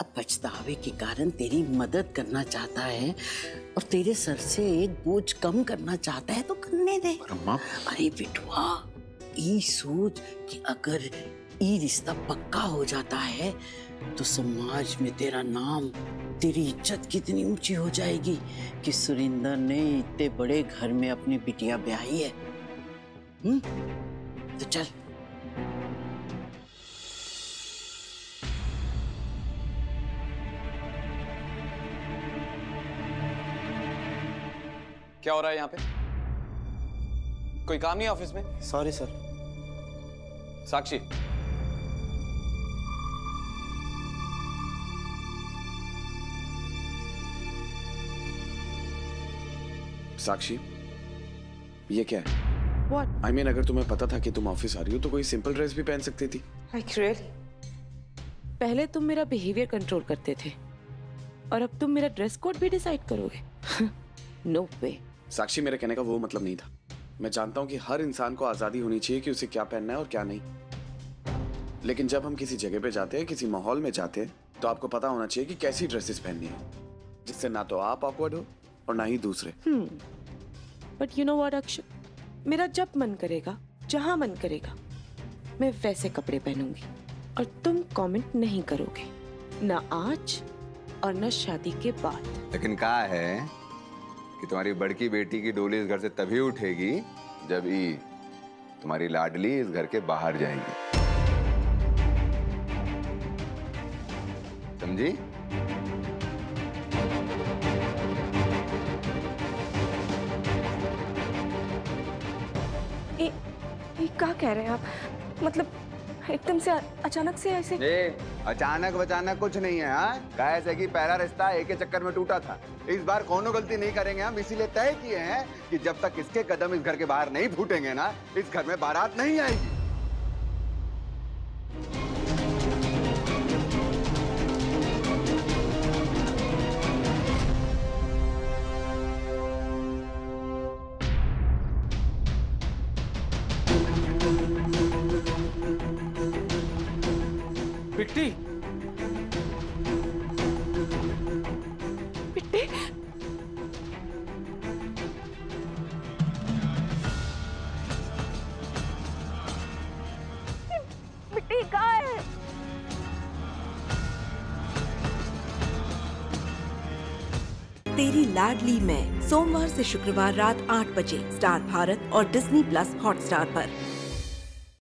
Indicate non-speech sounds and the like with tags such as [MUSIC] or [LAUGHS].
अब पछतावे के कारण तेरी मदद करना चाहता है और तेरे सर से एक बोझ कम करना चाहता है तो करने दे। अरे बिटुआ ई सोच कि अगर ई रिश्ता पक्का हो जाता है तो समाज में तेरा नाम तेरी इज़्ज़त कितनी ऊँची हो जाएगी कि सुरिंदर ने इतने बड़े घर में अपनी बिटिया ब्याही है। हम्म? तो चल। क्या हो रहा है यहाँ पे? कोई काम नहीं ऑफ़िस में? सॉरी सर साक्षी। साक्षी ये क्या है? What? I mean, अगर तुम्हें पता था कि तुम ऑफ़िस आ रही हो तो कोई सिंपल ड्रेस भी पहन सकती थी। Like really? पहले तुम मेरा बिहेवियर कंट्रोल करते थे और अब तुम मेरा ड्रेस कोड भी डिसाइड करोगे। [LAUGHS] नो वे साक्षी मेरे कहने का वो मतलब नहीं था। मैं जानता हूँ कि हर इंसान को आज़ादी होनी चाहिए कि उसे क्या पहनना है और क्या नहीं। लेकिन जब हम किसी जगह पे जाते हैं किसी माहौल में जाते हैं तो आपको पता होना चाहिए कि कैसी ड्रेसेस पहननी है जिससे ना तो आप ऑकवर्ड हो और ना ही दूसरे। But you know what Akshay? मेरा जब मन करेगा जहाँ मन करेगा मैं वैसे कपड़े पहनूँगी और तुम कमेंट नहीं करोगे ना आज और न शादी के बाद। लेकिन कहा है कि तुम्हारी बड़की बेटी की डोली इस घर से तभी उठेगी जब ई तुम्हारी लाडली इस घर के बाहर जाएगी। समझी? क्या कह रहे हैं आप? मतलब एकदम से अचानक से ऐसे ए, अचानक बचानक कुछ नहीं है हाँ? कैसे कि पहला रिश्ता एक ही चक्कर में टूटा था। इस बार कोनो गलती नहीं करेंगे हम? इसीलिए तय किए हैं कि जब तक इसके कदम इस घर के बाहर नहीं फूटेंगे ना इस घर में बारात नहीं आएगी। बिट्टी बिट्टे बिट्टी तेरी लाडली में, सोमवार से शुक्रवार रात आठ बजे, स्टार भारत और डिज्नी प्लस हॉटस्टार पर।